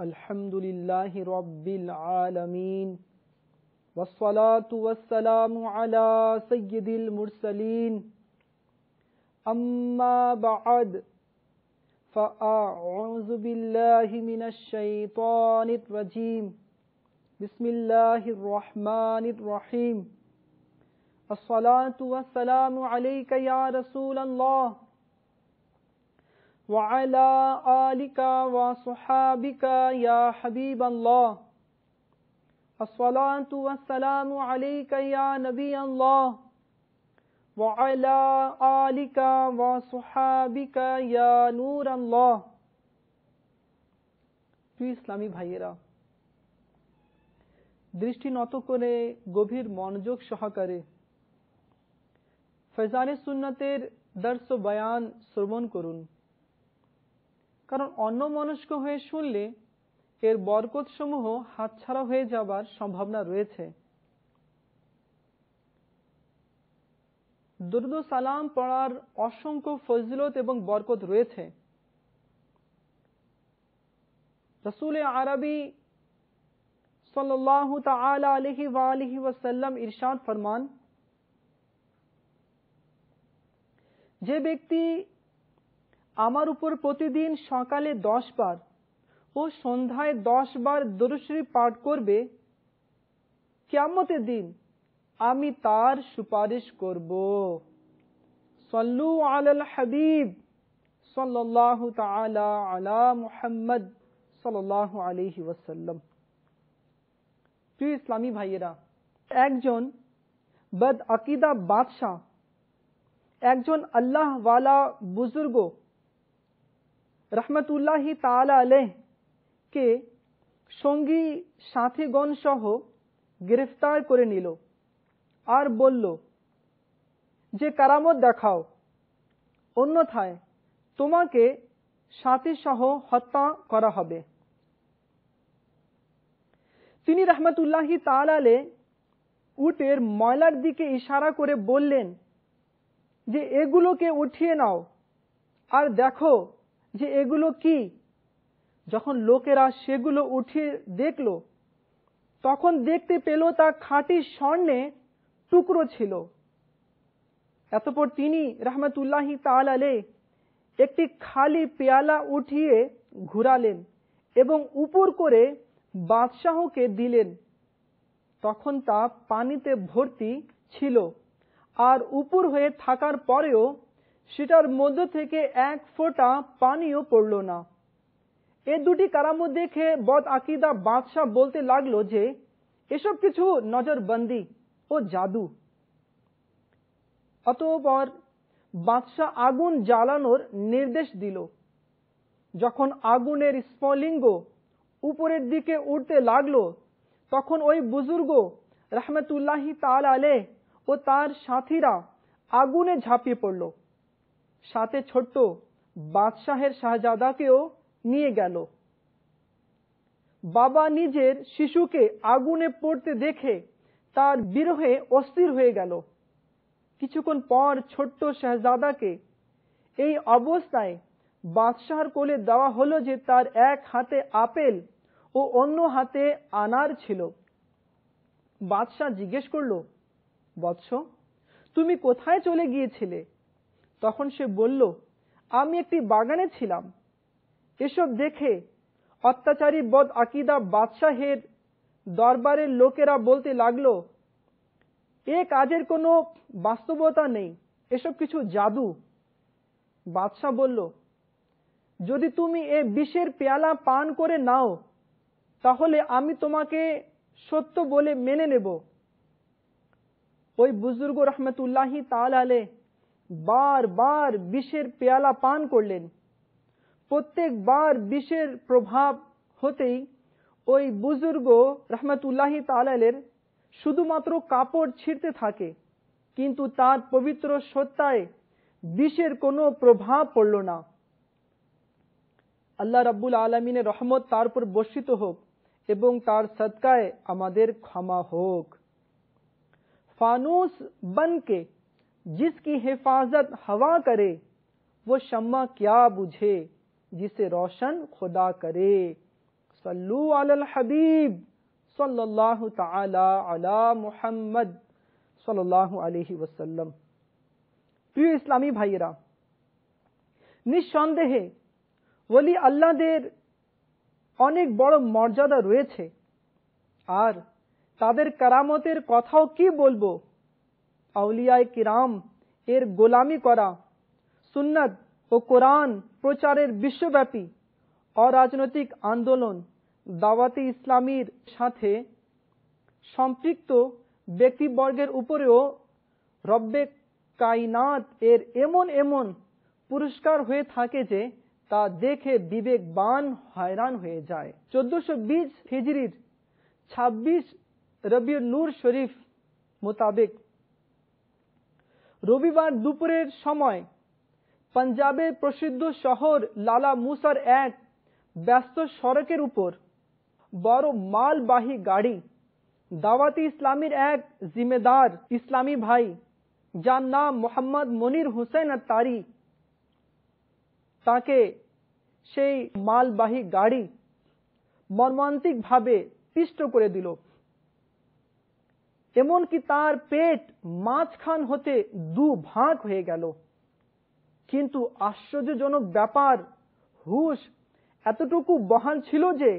الحمد لله رب العالمين والصلاة والسلام على سيد المرسلين. أما بعد، فأعوذ بالله من الشيطان الرجيم. بسم الله الرحمن الرحيم. الصلاة والسلام عليك يا رسول الله. وعلى آلك وصحابك يا حبيب الله الصلاة والسلام عليك يا نبي الله وعلى آلك وصحابك يا نور الله প্রিয় ইসলামী ভাইয়েরা দৃষ্টি নত করে গভীর মনোযোগ সহকারে ফেজানে সুন্নতের দর্শ বয়ান শ্রবণ করুন কারণ অন্য মনস্ক হয়ে শুনলে এর বরকত সমূহ হাতছাড়া হয়ে যাবার সম্ভাবনা রয়েছে। দুর্দ সালাম পড়ার অসংখ্য ফজিলত এবং বরকত রয়েছে। রসুল আরবি আলাইহি ওয়া আলিহি ওয়াসাল্লাম ইরশাদ ফরমান, যে ব্যক্তি আমার উপর প্রতিদিন সকালে দশ বার ও সন্ধ্যায় দশ বার দরুশরী পাঠ করবে কেমতের দিন আমি তার সুপারিশ করব। সল্লু আলাল হাবিব, সাল্লাল্লাহু তাআলা আলা মুহাম্মদ সাল্লাল্লাহু আলাইহি ওয়াসাল্লাম। প্রিয় ইসলামী ভাইয়েরা, একজন বদ আকিদা বাদশাহ, একজন আল্লাহ ওয়ালা বুজুর্গ রহমতুল্লাহি তালা আলেহ কে সঙ্গী সাথীগণ সহ গ্রেফতার করে নিল আর বলল, যে কারামত দেখাও, অন্যথায় তোমাকে সাথী সহ হত্যা করা হবে। তিনি রহমতুল্লাহি তালালে উটের ময়লার দিকে ইশারা করে বললেন, যে এগুলোকে উঠিয়ে নাও, আর দেখো যে এগুলো কি? যখন লোকেরা সেগুলো উঠিয়ে দেখল, তখন দেখতে পেল তা খাঁটি স্বর্ণে টুকরো ছিল। এতপর তিনি রহমতুল্লাহি তালে একটি খালি পেয়ালা উঠিয়ে ঘুরালেন এবং উপর করে বাদশাহকে দিলেন। তখন তা পানিতে ভর্তি ছিল। আর উপর হয়ে থাকার পরেও সেটার মধ্য থেকে এক ফোঁটা পানিও পড়ল না। এ দুটি কারামত দেখে বদ আকিদা বাদশাহ বলতে লাগল যে, এসব কিছু নজরবন্দি ও জাদু। অতঃপর বাদশাহ আগুন জ্বালানোর নির্দেশ দিল। যখন আগুনের স্ফলিঙ্গ উপরের দিকে উঠতে লাগল, তখন ওই বুজুর্গ রহমতুল্লাহি তাল আলে ও তার সাথীরা আগুনে ঝাঁপিয়ে পড়ল। সাথে ছোট্ট বাদশাহের শাহজাদাকেও নিয়ে গেল। বাবা নিজের শিশুকে আগুনে পড়তে দেখে তার বিরহে অস্থির হয়ে গেল। কিছুক্ষণ পর ছোট্ট শাহজাদাকে এই অবস্থায় বাদশাহর কোলে দেওয়া হলো যে তার এক হাতে আপেল ও অন্য হাতে আনার ছিল। বাদশাহ জিজ্ঞেস করল, বৎস, তুমি কোথায় চলে গিয়েছিলে? তখন সে বলল, আমি একটি বাগানে ছিলাম। এসব দেখে অত্যাচারী বদ আকিদা বাদশাহের দরবারের লোকেরা বলতে লাগল, এ কাজের কোনো বাস্তবতা নেই, এসব কিছু জাদু। বাদশাহ বলল, যদি তুমি এ বিষের পেয়ালা পান করে নাও, তাহলে আমি তোমাকে সত্য বলে মেনে নেব। ওই বুজুর্গ রহমতুল্লাহি তাল আলে বার বার বিষের পেয়ালা পান করলেন। প্রত্যেকবার বিষের প্রভাব হতেই ওই বুজুর্গ রহমতুল্লাহি তালের শুধুমাত্র কাপড় ছিঁড়তে থাকে, কিন্তু তার পবিত্র সত্তায় বিষের কোনো প্রভাব পড়ল না। আল্লাহ রাব্বুল আলমিনের রহমত তার উপর বর্ষিত হোক এবং তার সৎকায় আমাদের ক্ষমা হোক। جس کی حفاظت ہوا کرے، وہ شمع کیا بجھے، جسے روشن خدا کرے۔ صلو علی الحبیب صلی اللہ تعالی علی محمد صلی اللہ علیہ وسلم۔ پیو اسلامی بھائیرہ نشاندے ہے ولی اللہ بھائیرا নিঃসন্দেহে ওলি আল্লাহদের অনেক বড় মর্যাদা রয়েছে کرامو تیر کتھاؤ کی بول بو আউলিয়ায় কিরাম এর গোলামি করা, সুন্নত ও কোরআন প্রচারের বিশ্বব্যাপী অরাজনৈতিক আন্দোলন দাওয়াতি ইসলামীর সাথে সম্পৃক্ত ব্যক্তিবর্গের উপরেও রব্বে কাইনাত এর এমন এমন পুরস্কার হয়ে থাকে যে তা দেখে বিবেকবান হয়রান হয়ে যায়। চোদ্দশো বিশ হিজড়ির ছাব্বিশ রবিউল নূর শরীফ মোতাবেক রবিবার দুপুরের সময় পাঞ্জাবের প্রসিদ্ধ শহর লালা মুসার এক ব্যস্ত সড়কের উপর বড় মালবাহী গাড়ি, দাওয়াতি ইসলামীর এক জিম্মেদার ইসলামী ভাই, যার নাম মোহাম্মদ মনির হুসেন তারি তাকে সেই মালবাহী গাড়ি মর্মান্তিকভাবে পিষ্ট করে দিল। এমনকি তার পেট মাঝখান হতে দু ভাগ হয়ে গেল। কিন্তু আশ্চর্যজনক ব্যাপার, হুশ, এতটুকু বহাল ছিল যে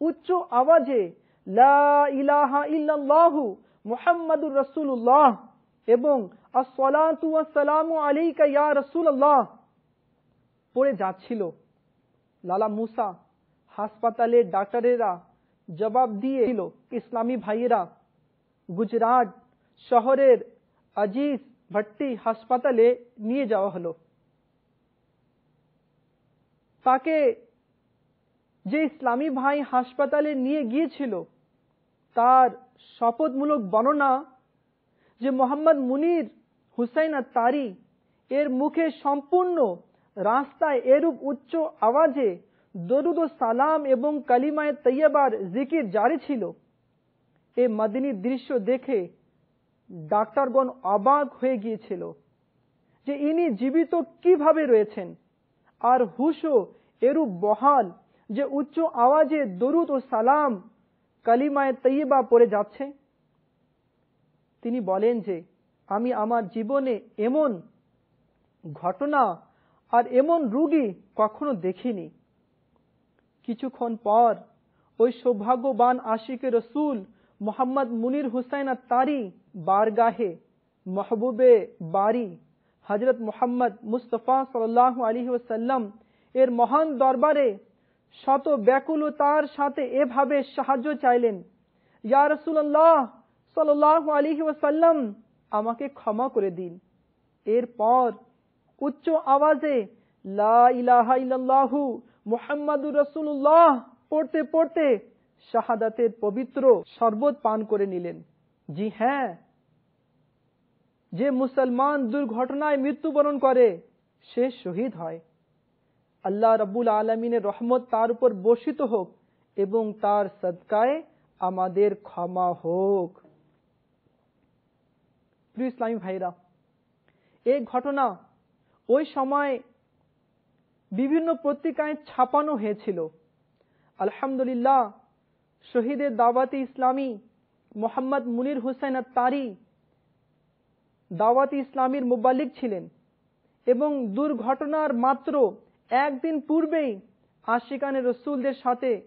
উচ্চ আওয়াজে, লা ইলাহা ইল্লাল্লাহু মুহাম্মাদুর রাসূলুল্লাহ এবং ওয়াসসালামু আলাইকা ইয়া রাসূলুল্লাহ পড়ে যাচ্ছিল লালা মুসা হাসপাতালের ডাক্তারেরা জবাব দিয়েছিল ইসলামী ভাইয়েরা গুজরাট শহরের আজিজ ভট্টি হাসপাতালে নিয়ে যাওয়া হলো। তাকে যে ইসলামী ভাই হাসপাতালে নিয়ে গিয়েছিল, তার শপথমূলক বর্ণনা যে মোহাম্মদ মুনির হুসাইন তারি এর মুখে সম্পূর্ণ রাস্তায় এরূপ উচ্চ আওয়াজে দরুদ ও সালাম এবং কালিমায় তৈয়বার জিকির জারি ছিল। এ মাদিনীর দৃশ্য দেখে ডাক্তারগণ অবাক হয়ে গিয়েছিল যে ইনি জীবিত কীভাবে রয়েছেন। আর হুশো এরূপ বহাল যে উচ্চ আওয়াজে দরুদ ও সালাম কালিমায় তৈবা পড়ে যাচ্ছে। তিনি বলেন যে, আমি আমার জীবনে এমন ঘটনা আর এমন রুগী কখনো দেখিনি। কিছুক্ষণ পর ওই সৌভাগ্যবান আশিকে রসুল মোহাম্মদ মুনির হুসাইন তারি বারগাহে মহবুবে বারি হজরত মোহাম্মদ মুস্তফা সাল্লাহ আলী ওসাল্লাম এর মহান দরবারে শত ব্যাকুলতার সাথে এভাবে সাহায্য চাইলেন। ইয়া রসুল্লাহ সাল্লাহ আলী ওসাল্লাম আমাকে ক্ষমা করে দিন। এরপর উচ্চ আওয়াজে লা ইলাহা ইল্লাল্লাহু মুহাম্মাদুর রাসূলুল্লাহ পড়তে পড়তে শাহাদাতের পবিত্র শরবত পান করে নিলেন। জি হ্যাঁ। যে মুসলমান দুর্ঘটনায় মৃত্যুবরণ করে, সে শহীদ হয়। আল্লাহ রব্বুল আলমিনের রহমত তার উপর বর্ষিত হোক এবং তার সদকায় আমাদের ক্ষমা হোক। প্রিয় ইসলামী ভাইরা এই ঘটনা ওই সময় বিভিন্ন পত্রিকায় ছাপানো হয়েছিল। আলহামদুলিল্লাহ শহীদের দাওয়াতি ইসলামী মোহাম্মদ মুনির হুসেন তারি দাওয়াতি ইসলামীর মুবাল্লিক ছিলেন এবং দুর্ঘটনার মাত্র একদিন পূর্বেই আশিকানের রসুলদের সাথে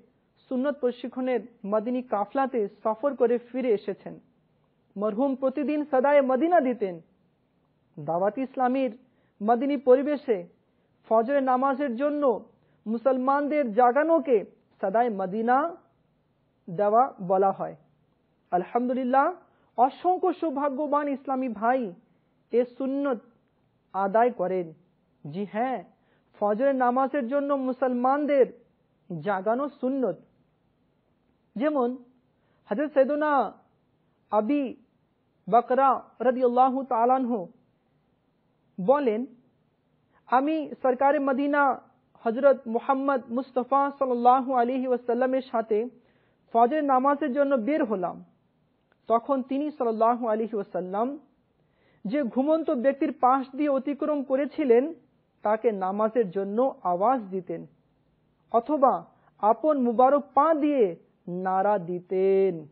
সুন্নত প্রশিক্ষণের মদিনী কাফলাতে সফর করে ফিরে এসেছেন। মরহুম প্রতিদিন সদায় মদিনা দিতেন। দাওয়াতি ইসলামীর মদিনী পরিবেশে ফজরের নামাজের জন্য মুসলমানদের জাগানোকে সদায় মদিনা দেওয়া বলা হয়। আলহামদুলিল্লাহ, অসংখ্য সৌভাগ্যবান ইসলামী ভাই এ সুন্নত আদায় করেন। জি হ্যাঁ ফজরের নামাজের জন্য মুসলমানদের জাগানো সুন্নত। যেমন, হজরত সৈদুনা আবি বকরা রদিউল্লাহ তালানহ বলেন, আমি সরকারে মদিনা হজরত মুহাম্মদ মুস্তফা সাল্লাহ আলহি ওয়াসাল্লামের সাথে ফজরের নামাজের জন্য বের হলাম। তখন তিনি সাল্লাহ আলহি ওসাল্লাম যে ঘুমন্ত ব্যক্তির পাশ দিয়ে অতিক্রম করেছিলেন, তাকে নামাজের জন্য আওয়াজ দিতেন অথবা আপন মুবারক পা দিয়ে নারা দিতেন।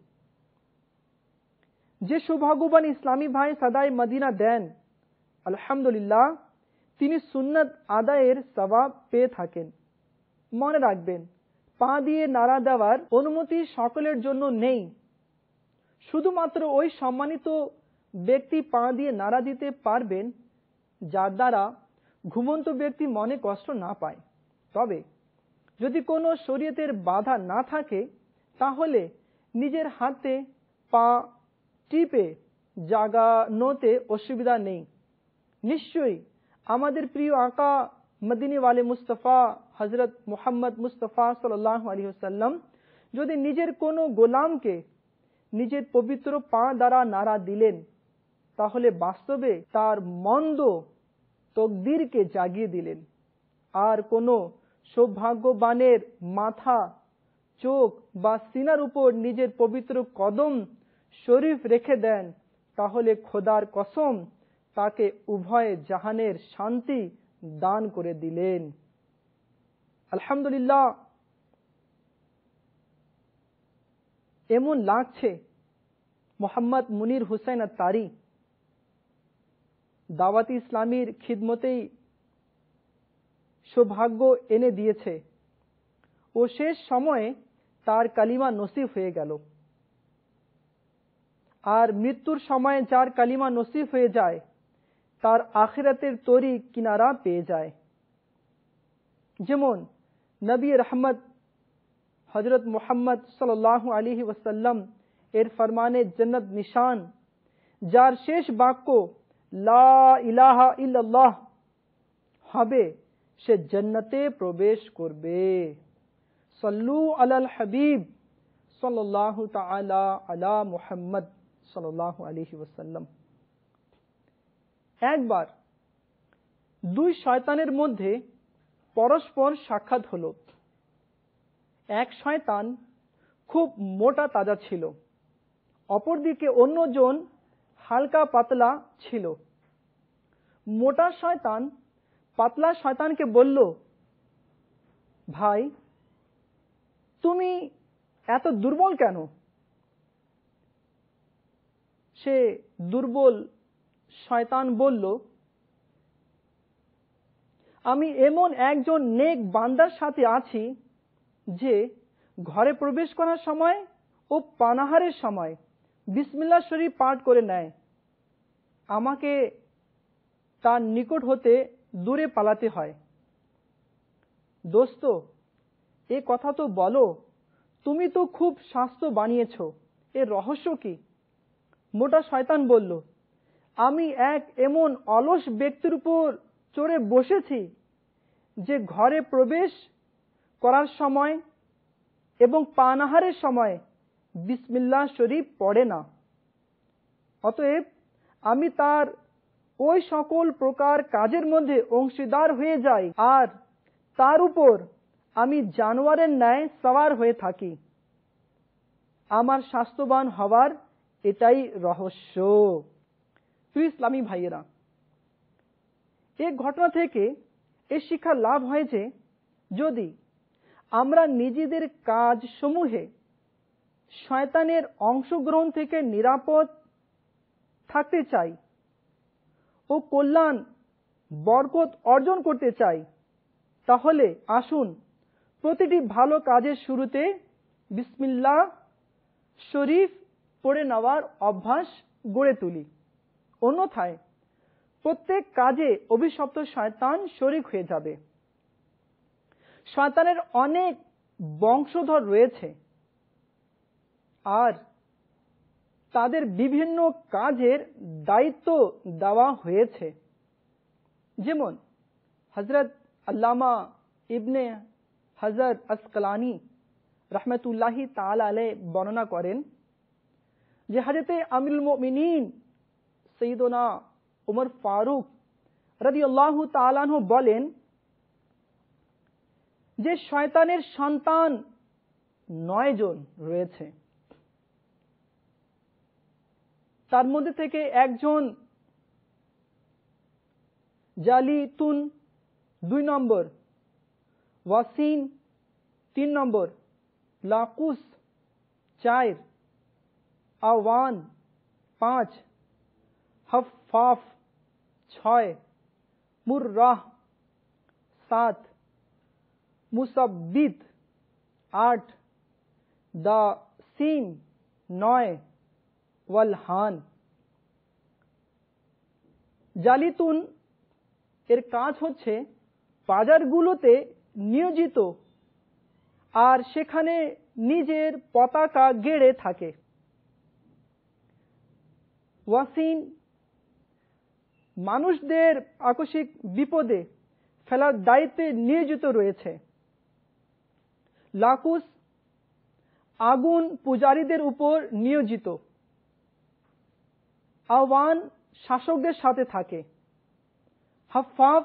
যে সৌভাগ্যবান ইসলামী ভাই সাদাই মদিনা দেন, আলহামদুলিল্লাহ, তিনি সুন্নত আদায়ের সবাব পেয়ে থাকেন। মনে রাখবেন পা দিয়ে নাড়া দেওয়ার অনুমতি সকলের জন্য নেই। শুধুমাত্র ওই সম্মানিত ব্যক্তি পা দিয়ে নাড়া দিতে পারবেন, যার দ্বারা ঘুমন্ত ব্যক্তি মনে কষ্ট না পায়। তবে যদি কোনো শরীয়তের বাধা না থাকে, তাহলে নিজের হাতে পা টিপে জাগানোতে অসুবিধা নেই। নিশ্চয়ই আমাদের প্রিয় আকা মদিনী ওয়ালে মুস্তফা হজরত মোহাম্মদ মুস্তফা সাল্লাহ আলী সাল্লাম যদি নিজের কোনো গোলামকে নিজের পবিত্র পা দ্বারা নাড়া দিলেন, তাহলে বাস্তবে তার মন্দ তকদিরকে জাগিয়ে দিলেন। আর কোনো সৌভাগ্যবানের মাথা, চোখ বা সিনার উপর নিজের পবিত্র কদম শরীফ রেখে দেন, তাহলে খোদার কসম তাকে উভয় জাহানের শান্তি দান করে দিলেন। আলহামদুলিল্লাহ। এমন লাগছে, মোহাম্মদ মুনির হুসাইন তারি দাওয়াতি ইসলামীর খিদমতেই সৌভাগ্য এনে দিয়েছে। ও শেষ সময়ে তার কালিমা নসিব হয়ে গেল। আর মৃত্যুর সময়ে যার কালিমা নসিব হয়ে যায়, তার আখিরাতের তরি কিনারা পেয়ে যায়। যেমন নবী রহমত হজরত মোহাম্মদ সাল আলী ওসাল্লাম এর ফরমানে জন্নত নিশান যার শেষ বাক্য লা ইলাহা ইল্লাল্লাহ হবে সে জন্নতে প্রবেশ করবে সল্লু আলাল হাবিব সাল্লাহ তালা আলা মুহাম্মদ সাল্লাহ আলহি ওসাল্লাম একবার দুই শয়তানের মধ্যে পরস্পর সাক্ষাৎ হল। এক শয়তান খুব মোটা তাজা ছিল। অপরদিকে অন্যজন হালকা পাতলা ছিল। মোটা শয়তান পাতলা শয়তানকে বলল, ভাই, তুমি এত দুর্বল কেন? সে দুর্বল শয়তান বলল আমি এমন একজন নেক বান্দার সাথে আছি যে ঘরে প্রবেশ করার সময় ও পানাহারের সময় বিসমিল্লা শরীফ পাঠ করে নেয়। আমাকে তার নিকট হতে দূরে পালাতে হয়। দোস্ত, এ কথা তো বলো, তুমি তো খুব স্বাস্থ্য বানিয়েছ, এর রহস্য কি? মোটা শয়তান বলল, আমি এক এমন অলস ব্যক্তির উপর চড়ে বসেছি যে ঘরে প্রবেশ করার সময় এবং পানাহারের সময় বিসমিল্লা শরীফ পড়ে না। অতএব আমি তার ওই সকল প্রকার কাজের মধ্যে অংশীদার হয়ে যাই আর তার উপর আমি জানোয়ারের ন্যায় সওয়ার হয়ে থাকি। আমার স্বাস্থ্যবান হওয়ার এটাই রহস্য। তুই ইসলামী ভাইয়েরা এই ঘটনা থেকে এ শিক্ষা লাভ হয়েছে যদি আমরা নিজেদের কাজ সমূহে শয়তানের অংশগ্রহণ থেকে নিরাপদ থাকতে চাই ও কল্যাণ, বরকত অর্জন করতে চাই, তাহলে আসুন প্রতিটি ভালো কাজের শুরুতে বিসমিল্লা শরীফ পড়ে নেওয়ার অভ্যাস গড়ে তুলি। অন্যথায় প্রত্যেক কাজে অভিশপ্ত শয়তান শরিক হয়ে যাবে। শয়তানের অনেক বংশধর রয়েছে। আর তাদের বিভিন্ন কাজের দায়িত্ব দেওয়া হয়েছে। যেমন হজরত আল্লামা ইবনে হজরত আসকলানি রহমতুল্লাহি তাল আলে বর্ণনা করেন যে হজরতে মিনীন সঈদনা উমর ফারুক রদি আল্লাহ তালাহ বলেন যে শয়তানের সন্তান নয় জন রয়েছে। তার মধ্যে থেকে একজন জালিতুন দুই নম্বর, ওয়াসিন তিন নম্বর, লাকুস চার, আওয়ান পাঁচ হফাফ ছয়, মুর্রাহ, সাত, মুসাব্বিত, আট, দা সিম নয়, ওয়ালহান। জালিতুন, এর কাজ হচ্ছে বাজারগুলোতে নিয়োজিত, আর সেখানে নিজের পতাকা গেড়ে থাকে। ওয়াসিন মানুষদের আকস্মিক বিপদে ফেলার দায়িত্বে নিয়োজিত রয়েছে। লাকুস আগুন পূজারীদের উপর নিয়োজিত। আহ্বান শাসকদের সাথে থাকে। হাফাফ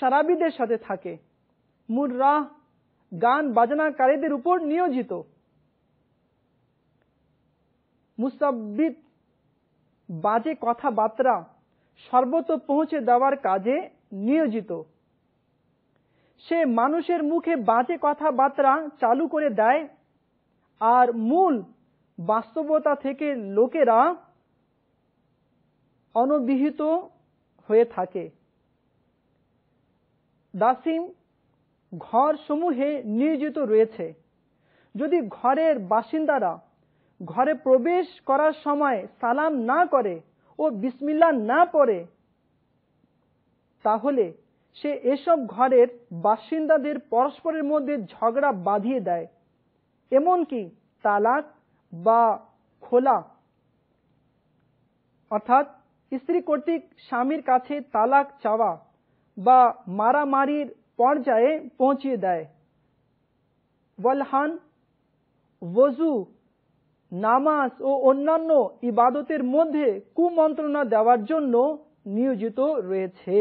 সারাবিদের সাথে থাকে। মুর্রাহ গান বাজনাকারীদের উপর নিয়োজিত। মুসাব্বিত বাজে কথাবার্তা সর্বত পৌঁছে দেওয়ার কাজে নিয়োজিত। সে মানুষের মুখে বাজে কথাবার্তা চালু করে দেয় আর মূল বাস্তবতা থেকে লোকেরা অনবিহিত হয়ে থাকে। দাসিম ঘর সমূহে নিয়োজিত রয়েছে। যদি ঘরের বাসিন্দারা ঘরে প্রবেশ করার সময় সালাম না করে ও বিসমিল্লা না পড়ে, তাহলে সে এসব ঘরের বাসিন্দাদের পরস্পরের মধ্যে ঝগড়া বাঁধিয়ে দেয়। এমনকি তালাক বা খোলা, অর্থাৎ স্ত্রী কর্তৃক স্বামীর কাছে তালাক চাওয়া বা মারামারির পর্যায়ে পৌঁছিয়ে দেয়। ওয়ালহান ওজু নামাজ ও অন্যান্য ইবাদতের মধ্যে কুমন্ত্রণা দেওয়ার জন্য নিয়োজিত রয়েছে।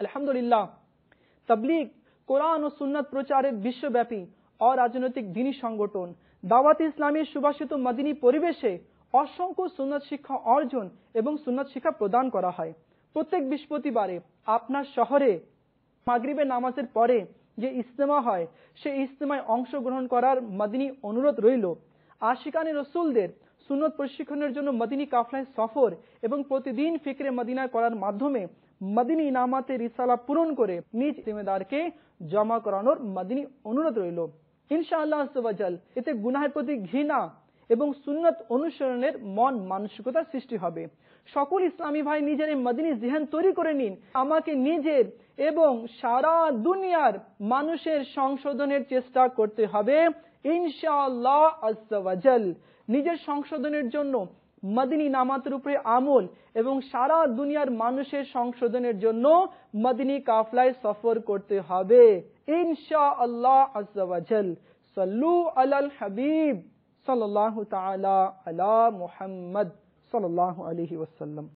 আলহামদুলিল্লাহ, তবলিগ, কোরআন ও সুন্নত প্রচারের বিশ্বব্যাপী অরাজনৈতিক দিনী সংগঠন, দাওয়াত ইসলামের সুবাসিত মদিনী পরিবেশে অসংখ্য সুন্নত শিক্ষা অর্জন এবং সুন্নত শিক্ষা প্রদান করা হয়। প্রত্যেক বৃহস্পতিবারে আপনার শহরে মাগরিবের নামাজের পরে যে ইস্তেমা হয়, সেই ইস্তেমায় অংশগ্রহণ করার মদিনী অনুরোধ রইল। আশিকানি রসুলদের সুন্নত প্রশিক্ষণের জন্য মদিনী কাফলায় সফর এবং প্রতিদিন ফিকরে মদিনা করার মাধ্যমে মদিনী ইনামাতে রিসালা পূরণ করে নিজ জিম্মেদারকে জমা করানোর মদিনী অনুরোধ রইল। ইনশাআল্লাহ এতে গুনাহের প্রতি ঘৃণা এবং সুন্নত অনুসরণের মন মানসিকতার সৃষ্টি হবে। সকল ইসলামী ভাই নিজের মদিনী জেহান তৈরি করে নিন। আমাকে নিজের এবং সারা দুনিয়ার মানুষের সংশোধনের চেষ্টা করতে হবে। আজাল নিজের সংশোধনের জন্য মদিনী নামাতের উপরে আমল এবং সারা দুনিয়ার মানুষের সংশোধনের জন্য মদিনী কাফলায় সফর করতে হবে। ইনশা আল্লাহ আজাল সাল্লু আলাল হাবিব। সাল্লাল্লাহু তাআলা আলা মুহাম্মদ সাল্লাল্লাহু আলাইহি ওয়াসাল্লাম।